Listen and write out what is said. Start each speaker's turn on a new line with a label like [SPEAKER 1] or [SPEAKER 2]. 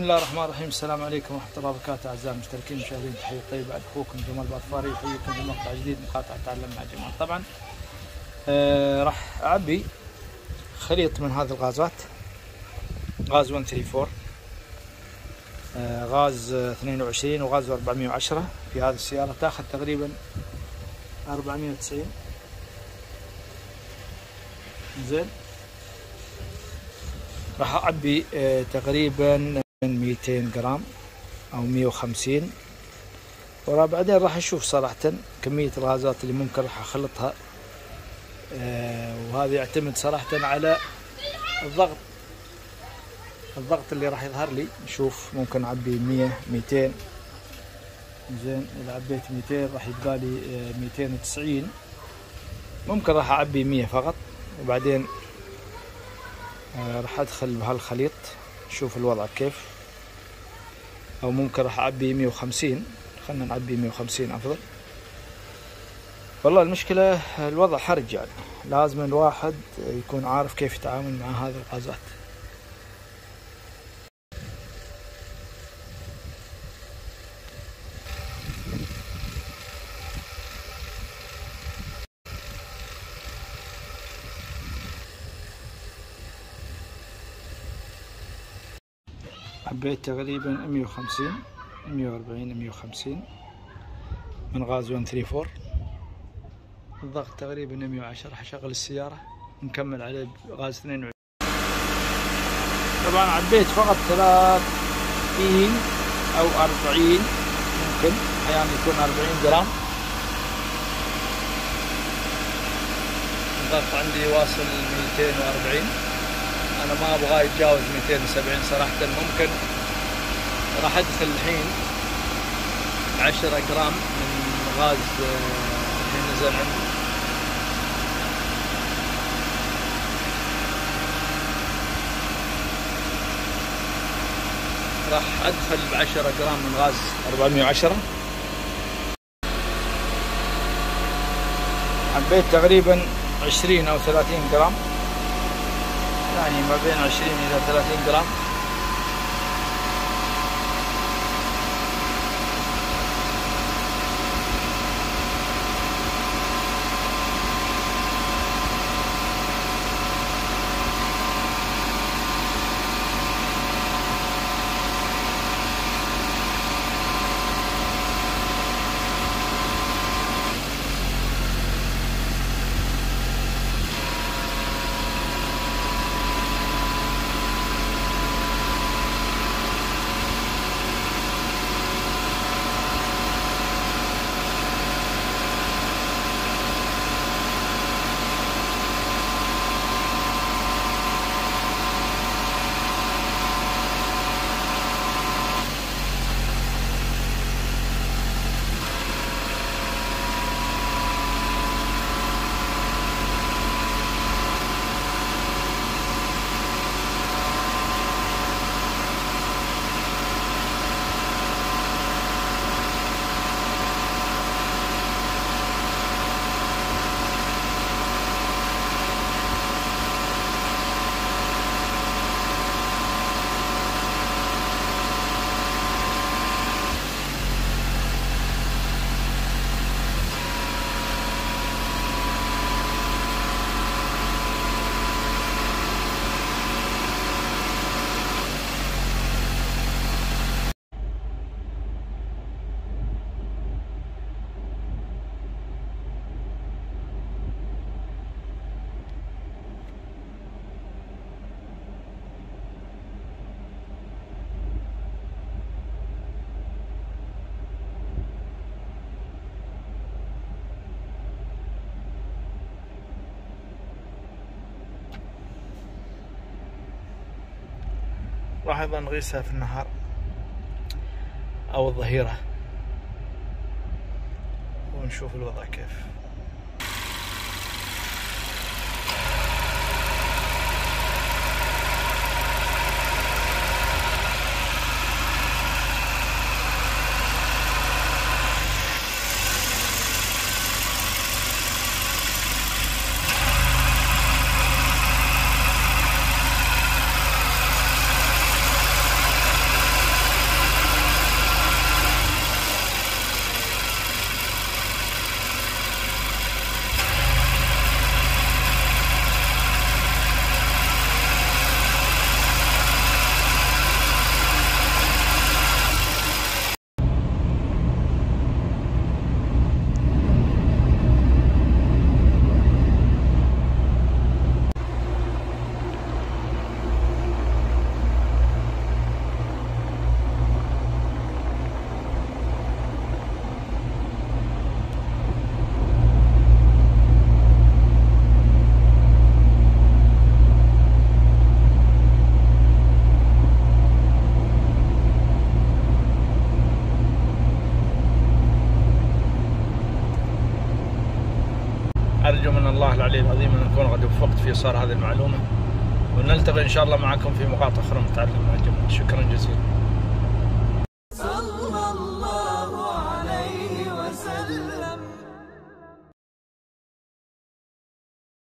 [SPEAKER 1] بسم الله الرحمن الرحيم. السلام عليكم ورحمة الله وبركاته. أعزائي المشتركين المشاهدين تحية طيبة. أخوكم جمال باطفاري يحييكم في مقطع جديد مقاطع تعلم مع جمال طبعا آه راح أعبي خليط من هذه الغازات. غاز 134 آه غاز 22 وغاز 410 في هذه السيارة تأخذ تقريبا 490 زين. راح أعبي آه تقريبا 200 جرام أو 150 وبعدين راح أشوف صراحة كمية الغازات اللي ممكن راح أخلطها. آه وهذا يعتمد صراحة على الضغط. الضغط اللي راح يظهر لي. نشوف ممكن أعبي 100 200 زين إذا عبيت 200 راح يبقى لي آه 290 ممكن راح أعبي 100 فقط. وبعدين آه راح أدخل بهالخليط. شوف الوضع كيف. أو ممكن راح أعبي 150 خلنا نعبي 150 أفضل. والله المشكلة الوضع حرج يعني. لازم الواحد يكون عارف كيف يتعامل مع هذه الغازات عبيت تقريبا 150 140 150 من غاز 134 الضغط تقريبا 110 حشغل السيارة نكمل عليه غاز 22 طبعا عبيت فقط 30 أو 40 ممكن أحيانا يكون 40 جرام. الضغط عندي واصل 240 أنا ما ابغاه يتجاوز 270 صراحة. ممكن راح أدخل الحين 10 جرام من غاز الحين نزل عندي. راح أدخل ب 10 جرام من غاز. 410 حبيت تقريبا 20 أو 30 جرام. يعني ما بين 20 إلى 30 جرام. راح أيضا نغيسها في النهار أو الظهيرة ونشوف الوضع كيف. الله العلي العظيم أن نكون قد وفقت في إيصال هذه المعلومة. ونلتقي إن شاء الله معكم في مقاطع أخرى متعلمه مع الجميع شكرا جزيلا.